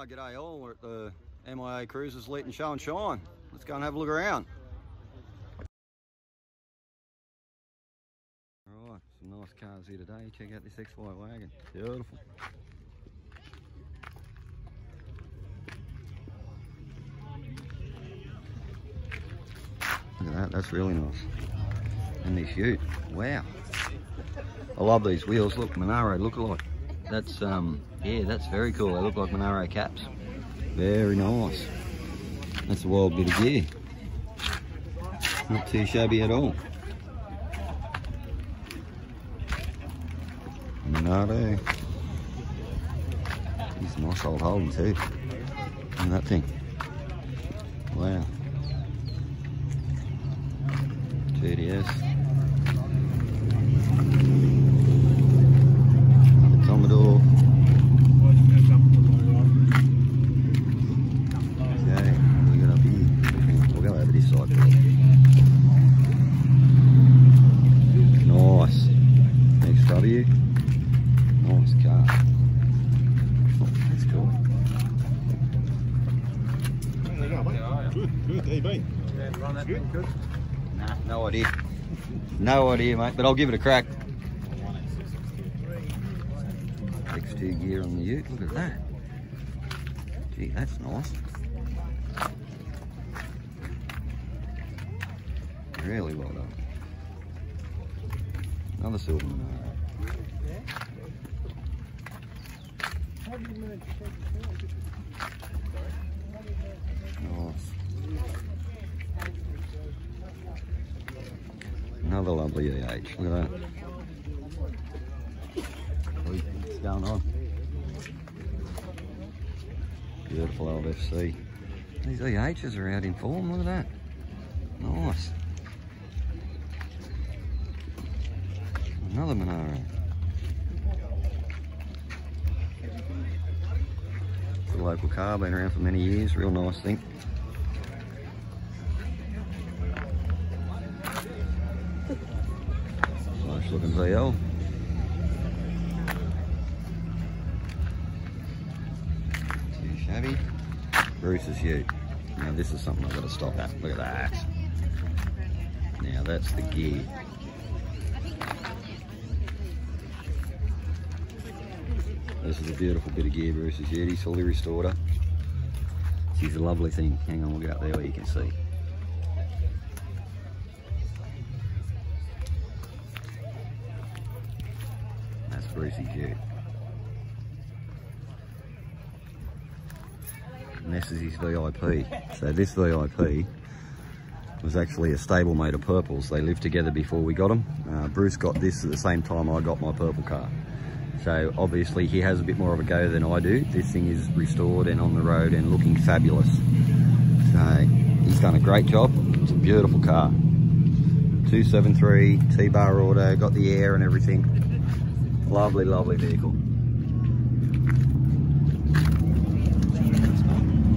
Oh, g'day all. We're at the MIA Cruisers Leeton Show and Shine. Let's go and have a look around. Alright, some nice cars here today. Check out this XY wagon. Beautiful. Look at that, that's really nice. And this ute, wow. I love these wheels. Look, Monaro look alike. That's, um, yeah, that's very cool. They look like Monaro caps. Very nice. That's a wild bit of gear. Not too shabby at all. Monaro. He's a nice old Holden too. And that thing. Wow. 30S. There you go, mate. Good, good. How you been? run that thing good. Nah, no idea. No idea, mate, but I'll give it a crack. X2 gear on the ute, look at that. Gee, that's nice. Really well done. Another silver Monaro. Another lovely EH. Look at that. What's going on? Beautiful old FC. These EHs are out in form. Look at that. Nice. Another Monaro. A local car, been around for many years. Real nice thing. Nice looking ZL. Too shabby. Bruce's Ute. Now this is something I've got to stop at. Look at that. Now that's the gear. This is a beautiful bit of gear Bruce's. He's fully restored her. She's a lovely thing. Hang on, we'll get up there where you can see. That's Brucey Ute. And this is his VIP. So this VIP was actually a stablemate of purples. They lived together before we got them. Uh, Bruce got this at the same time I got my purple car. So obviously he has a bit more of a go than I do. This thing is restored and on the road and looking fabulous. So he's done a great job. It's a beautiful car. 273 T-bar auto, got the air and everything. Lovely, lovely vehicle.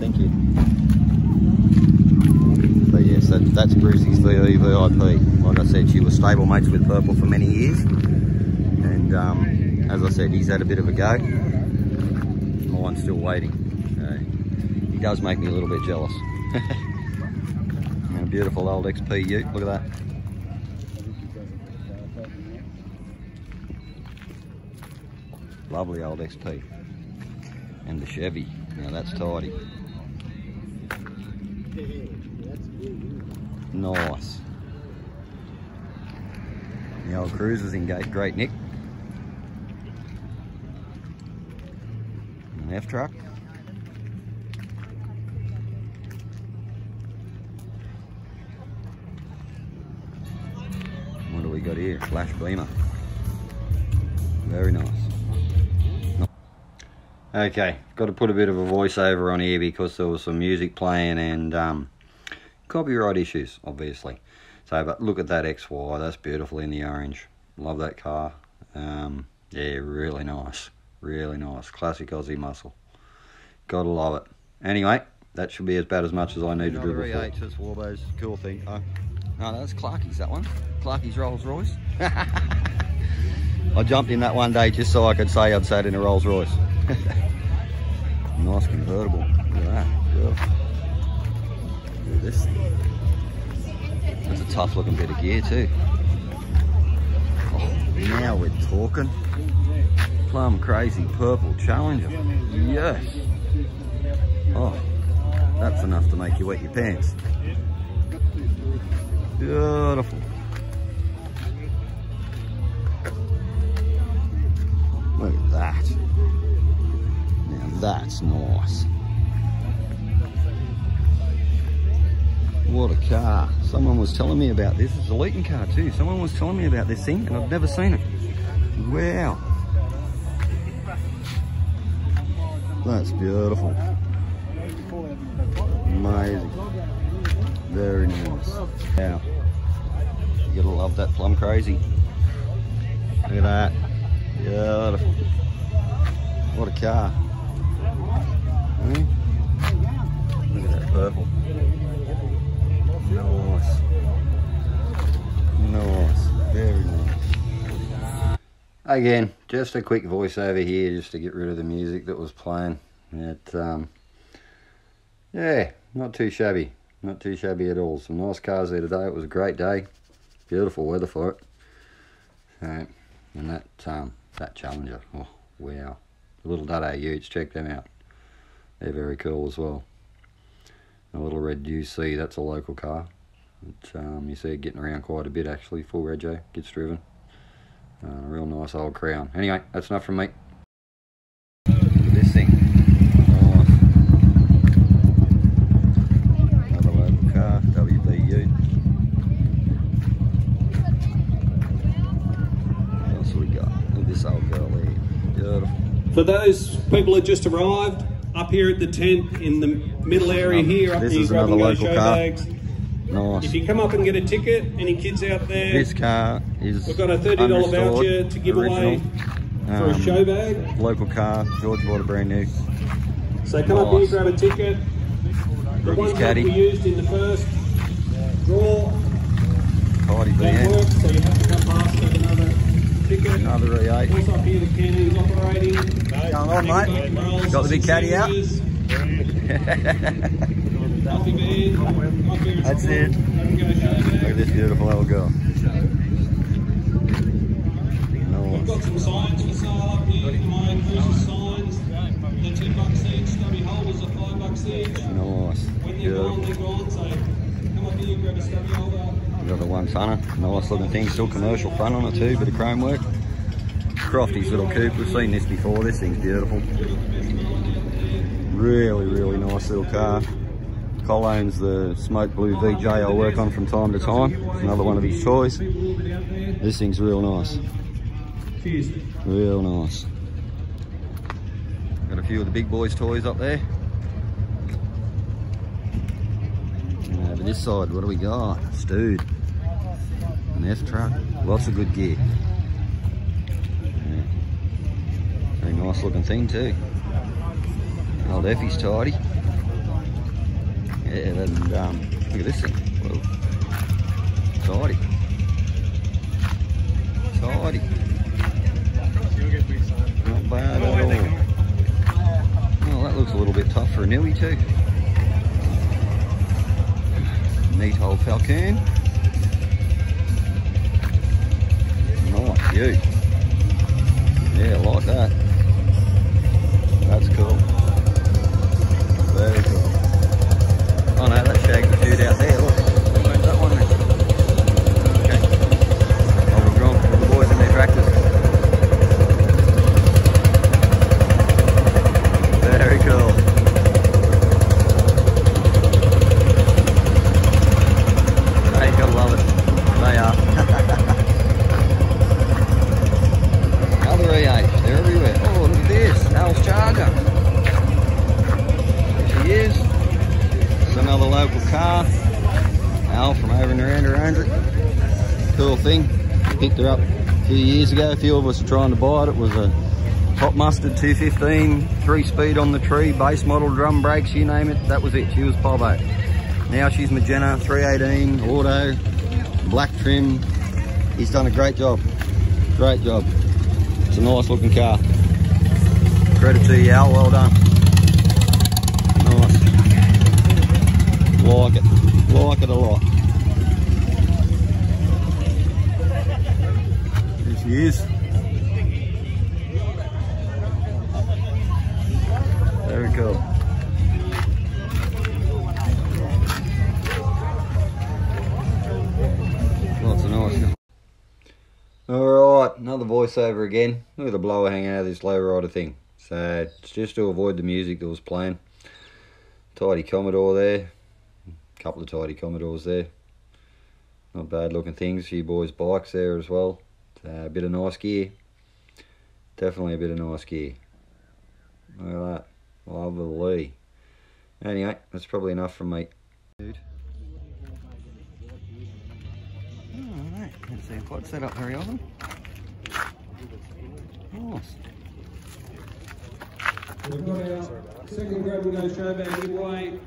Thank you. So yes, that, that's Brucey's VE VIP. Like I said, she was stable mates with Purple for many years. And um, as I said, he's had a bit of a go. Mine's still waiting. So he does make me a little bit jealous. and a beautiful old XP ute, look at that. Lovely old XP. And the Chevy. Now that's tidy. Nice. The old cruiser's in great, great nick. F truck. What do we got here? Flash Beamer. Very nice. Okay, got to put a bit of a voiceover on here because there was some music playing and um, copyright issues, obviously. So, but look at that XY, that's beautiful in the orange. Love that car. Um, yeah, really nice. Really nice. Classic Aussie muscle. Gotta love it. Anyway, that should be as about as much as I need to do before. EHS Warbos, cool thing. Oh, no, that's Clarky's, that one. Clarky's Rolls Royce. I jumped in that one day just so I could say I'd sat in a Rolls Royce. nice convertible. Look at that. Beautiful. Look at this thing. That's a tough looking bit of gear too. Oh, now we're talking. Plum crazy purple challenger. Yes. Oh, that's enough to make you wet your pants. Beautiful. Look at that. Now that's nice. What a car. Someone was telling me about this. It's a Leeton car too. Someone was telling me about this thing and I've never seen it. Wow. That's beautiful. Amazing. Very nice. Wow. You gotta love that plum crazy. Look at that. Beautiful. What a car. Hmm? Look at that purple. Nice. Nice. Very nice. Again, just a quick voiceover here just to get rid of the music that was playing. It, um, yeah, not too shabby. Not too shabby at all. Some nice cars there today. It was a great day. Beautiful weather for it. So, and that um, that Challenger, oh wow. The little Dada Utes, check them out. They're very cool as well. A little red UC, that's a local car. Um, you see it getting around quite a bit actually, full rego, gets driven. Uh, a real nice old crown. Anyway, that's enough from me. Look at this thing. Nice. Another local car, WBU. What else we got? Look this old girl there. Beautiful. For those people that just arrived, up here at the tent in the middle area here, up This here, is grab and another go local show car. bags. Nice. If you come up and get a ticket, any kids out there, This car is we've got a $30 voucher to give away original. for a Um, show bag. Local car, George bought a brand new. So come up here, grab a ticket. The Rookie's ones that caddy. we used in the first draw Tidy don't van. so you have to come past with another ticket. Another E8. Also up here, the cannon's operating. Going on, mate? Got the big caddy out? Coffee van. Up here, That's it. Look at this beautiful little girl. Got some signs for sale up here, Cruisers signs. They're two bucks each, stubby holders are five bucks each. Nice. When they're gone, they're gone, so come up here, grab a stubby holder. We one. Nice looking thing. Still commercial front on it too. Bit of chrome work. Crofty's little coupe. We've seen this before. This thing's beautiful. Really, really nice little car. Cole owns the smoke blue VJ I work on from time to time. It's another one of his toys. This thing's real nice. Real nice. Got a few of the big boys' toys up there. And over this side, what do we got? Stewed. An F truck. Lots of good gear. Yeah. Very nice looking thing too. Old Effie's tidy. And um, look at this thing. Whoa. Tidy. Tidy. Not bad at all. Well, that looks a little bit tough for a too. Neat old Falcon. Nice view. Yeah, I like that. cool thing. Picked her up a few years ago. A few of us were trying to buy it. It was a Top Mustard 215, three speed on the tree, base model, drum brakes, you name it. That was it, she was Bobo. Now she's Magenta 318 auto, black trim. He's done a great job, great job. It's a nice looking car. Credit to you Al, well done. Nice. Like it, like it a lot. she is. There we go. Lots of noise. Alright, another voiceover again. Look at the blower hanging out of this lowrider thing. So, it's just to avoid the music that was playing. Tidy Commodore there. Couple of tidy Commodores there. Not bad looking things. A few boys' bikes there as well. Uh, a bit of nice gear. Definitely a bit of nice gear. Look at that. Lovely. Anyway, that's probably enough from me. Dude. Alright, don't see a quad set up very often. Nice. We've got our second grab and go show bag giveaway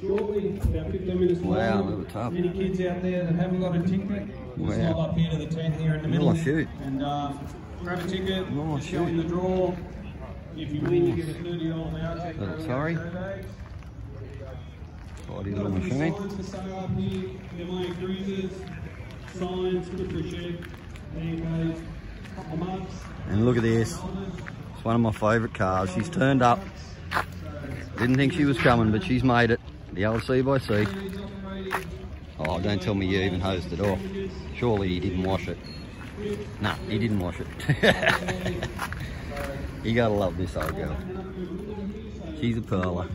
shortly, about 15 minutes Wow, later. little tub. Any kids out there that haven't got a ticket, Wow. just slide up here to the tent here in the middle. Nice shoot. And uh, grab a ticket, Nice it's go in the draw. If you win, you get a $30 voucher. Little for sorry. show bags. Tidy little a few machine. signs for sale up here, MIA cruisers, signs, good for shed, there couple mugs. And look at this. It's one of my favourite cars. She's turned up. Didn't think she was coming, but she's made it. The old C by C. Oh, don't tell me you even hosed it off. Surely he didn't wash it. Nah, he didn't wash it. you gotta love this old girl. She's a pearler.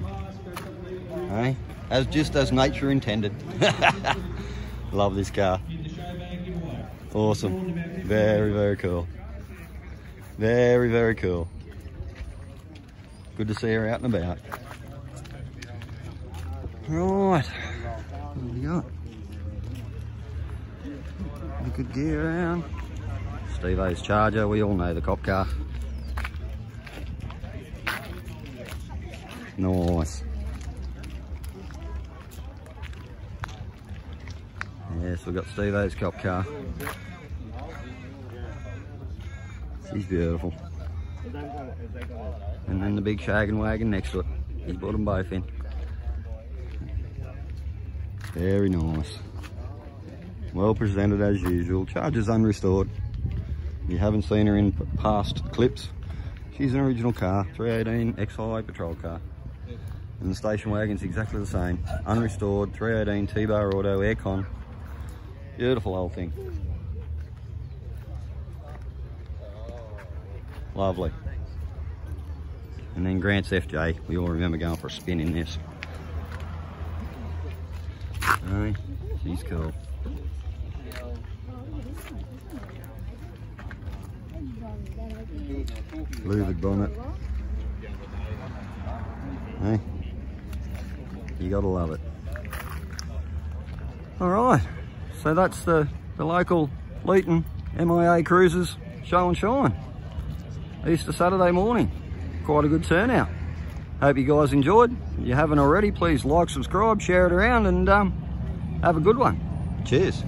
Hey? As just as nature intended. love this car. Awesome. Very, very cool. Very, very cool. Good to see her out and about. Right. What we got? A good gear around. Steve A's Charger, we all know the cop car. Nice. Yes, we've got Steve A's cop car. She's beautiful. And then the big shaggin' wagon next to it. He's brought them both in. Very nice. Well presented as usual. Charges unrestored. If you haven't seen her in past clips, she's an original car. 318 XI patrol car. And the station wagon's exactly the same. Unrestored, 318 T-bar auto, aircon. Beautiful old thing. Lovely. And then Grant's FJ. We all remember going for a spin in this. Aye, she's cool. Louvered bonnet. Hey, you gotta love it. All right, so that's the, the local Leeton MIA Cruisers show and shine. Easter Saturday morning. Quite a good turnout. Hope you guys enjoyed. If you haven't already, please like, subscribe, share it around, and um, have a good one. Cheers.